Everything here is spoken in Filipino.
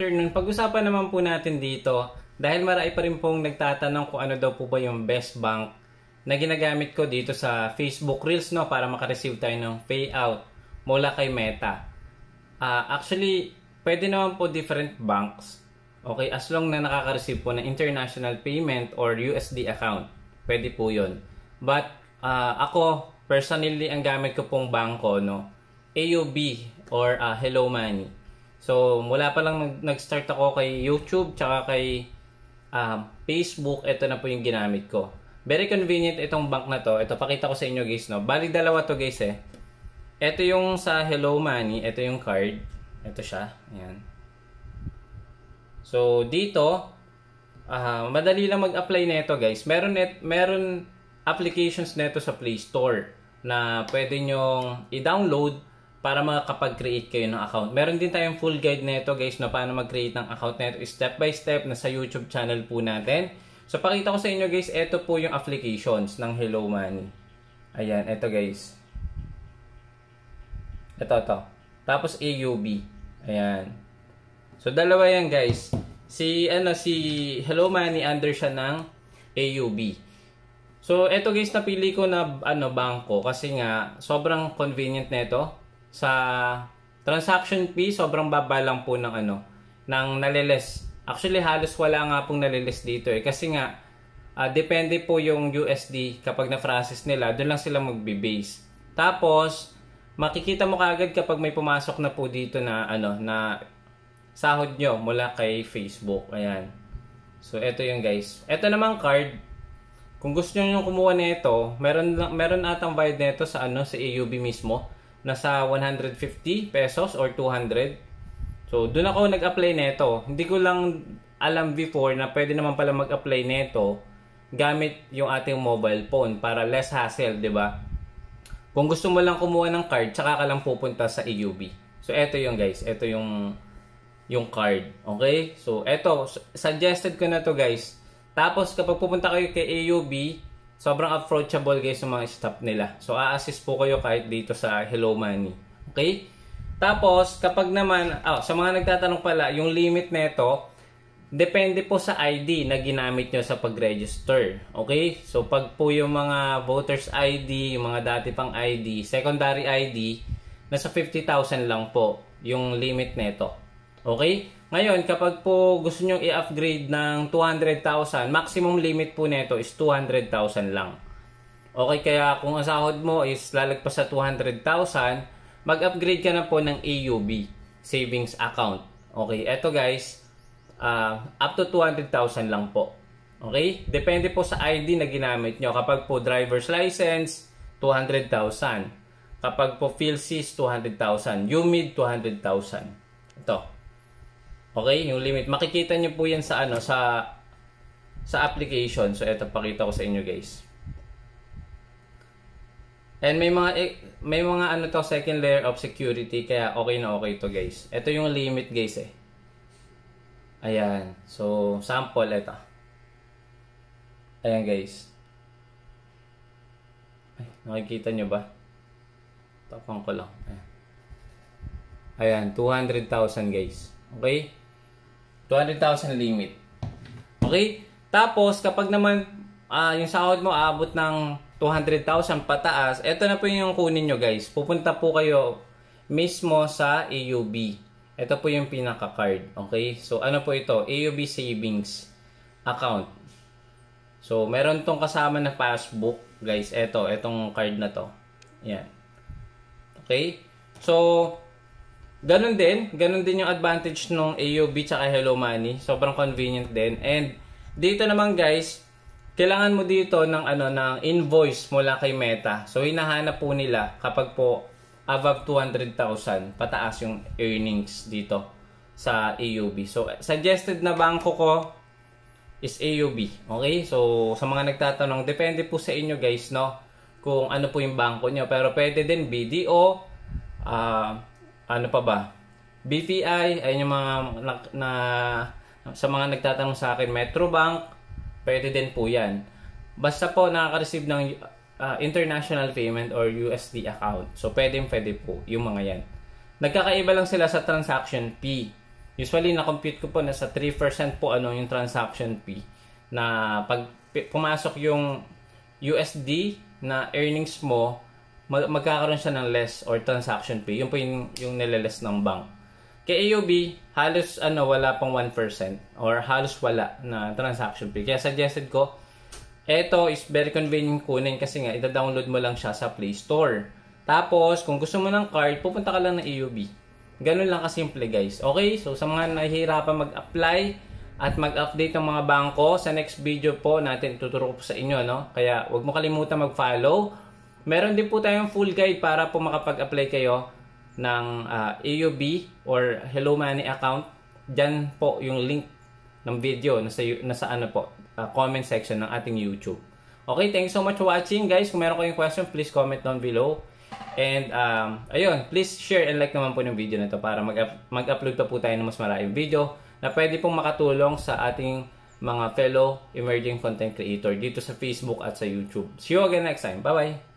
afternoon, pag-usapan naman po natin dito, dahil marami pa rin pong nagtatanong kung ano daw po ba yung best bank na ginagamit ko dito sa Facebook Reels no para makareceive tayo ng payout mula kay Meta. Uh, actually, pwede naman po different banks. Okay, as long na nakaka-receive po ng international payment or USD account. Pwede po 'yon. But uh, ako personally ang gamit ko pong bangko no, AUB or uh, Hello Money. So, mula pa lang nag-start ako kay YouTube tsaka kay um, Facebook, ito na po yung ginamit ko. Very convenient itong bank na to. Ito, pakita ko sa inyo guys, no? Bali, dalawa to guys eh. Ito yung sa Hello Money. Ito yung card. Ito siya. Ayan. So, dito, uh, madali lang mag-apply nito guys. Meron, net, meron applications nito sa Play Store na pwede nyong i-download para makakapag-create kayo ng account. Meron din tayong full guide nito guys na paano mag-create ng account nito step by step na sa YouTube channel po natin. So pakita ko sa inyo guys, ito po yung applications ng Hello Money. Ayan, ito guys. Ito to. Tapos AUB. Ayan. So dalawa yan guys. Si ano si Hello Money under siya ng AUB. So ito guys napili ko na ano bangko kasi nga sobrang convenient nito sa transaction fee, sobrang baba lang po ng ano, ng naliles. Actually, halos wala nga pong naliles dito eh. Kasi nga, uh, depende po yung USD kapag na-process nila, doon lang sila magbe-base. Tapos, makikita mo kagad kapag may pumasok na po dito na ano, na sahod nyo mula kay Facebook. Ayan. So, ito yung guys. Ito naman card. Kung gusto nyo kumuha nito, meron, meron atang bayad nito sa ano, sa AUB mismo nasa 150 pesos or 200. So, doon ako nag-apply nito. Hindi ko lang alam before na pwede naman pala mag-apply nito gamit yung ating mobile phone para less hassle, 'di ba? Kung gusto mo lang kumuha ng card, tsaka ka lang pupunta sa EUB. So, eto yung guys. Eto yung yung card. Okay? So, eto. Suggested ko na to guys. Tapos, kapag pupunta kayo kay AUB, sobrang approachable guys ng mga staff nila. So, a-assist po kayo kahit dito sa Hello Money. Okay? Tapos, kapag naman, oh, sa mga nagtatanong pala, yung limit nito, depende po sa ID na ginamit nyo sa pag-register. Okay? So, pag po yung mga voters ID, yung mga dati pang ID, secondary ID, nasa 50,000 lang po yung limit nito. Okay? Ngayon, kapag po gusto nyo i-upgrade ng 200,000, maximum limit po nito is 200,000 lang. Okay, kaya kung ang sahod mo is lalagpas sa 200,000, mag-upgrade ka na po ng AUB, savings account. Okay, eto guys, uh, up to 200,000 lang po. Okay? Depende po sa ID na ginamit nyo. Kapag po driver's license, 200,000. Kapag po PhilSys, 200,000. UMID, 200,000. Ito. Okay, yung limit. Makikita nyo po yan sa ano sa sa application. So ito pakita ko sa inyo guys. And may mga eh, may mga ano to second layer of security kaya okay na okay to guys. Ito yung limit guys eh. Ayan. So sample ito. Ayan guys. Ay, nakikita nyo ba? Tapang ko lang. Ayan. Ayan, 200,000 guys. Okay? 200,000 limit. Okay? Tapos, kapag naman uh, yung sahod mo aabot ng 200,000 pataas, ito na po yung kunin nyo guys. Pupunta po kayo mismo sa AUB. Ito po yung pinaka-card. Okay? So, ano po ito? AUB Savings Account. So, meron tong kasama na passbook. Guys, ito. Itong card na to. Yan. Okay? So, Ganon din, ganon din yung advantage ng AUB tsaka Hello Money. Sobrang convenient din. And dito naman guys, kailangan mo dito ng ano ng invoice mula kay Meta. So hinahanap po nila kapag po above 200,000 pataas yung earnings dito sa AUB. So suggested na bangko ko is AUB. Okay? So sa mga nagtatanong, depende po sa inyo guys, no? Kung ano po yung bangko nyo. Pero pwede din BDO, ah uh, ano pa ba? BPI, ay yung mga na, na sa mga nagtatanong sa akin, Metrobank, pwede din po yan. Basta po nakaka-receive ng uh, international payment or USD account. So, pwede pwede po yung mga yan. Nagkakaiba lang sila sa transaction fee. Usually, na-compute ko po na sa 3% po ano yung transaction fee na pag pumasok yung USD na earnings mo, mag- magkakaroon siya ng less or transaction fee. Yun po yung, yung nileless ng bank. Kay AUB, halos ano, wala pang 1% or halos wala na transaction fee. Kaya suggested ko, eto is very convenient kunin kasi nga, ita-download mo lang siya sa Play Store. Tapos, kung gusto mo ng card, pupunta ka lang ng AUB. Ganun lang kasimple guys. Okay, so sa mga nahihirapan mag-apply at mag-update ng mga bangko, sa next video po natin tuturo po sa inyo. No? Kaya huwag mo kalimutan mag-follow. Meron din po tayong full guide para po makapag-apply kayo ng uh, ah, AUB or Hello Money account. Diyan po yung link ng video nasa, nasa ano po, uh, comment section ng ating YouTube. Okay, thank you so much for watching guys. Kung meron kayong question, please comment down below. And um, ayun, please share and like naman po ng video na to para mag-upload pa po tayo ng mas maraming video na pwede pong makatulong sa ating mga fellow emerging content creator dito sa Facebook at sa YouTube. See you again next time. Bye-bye!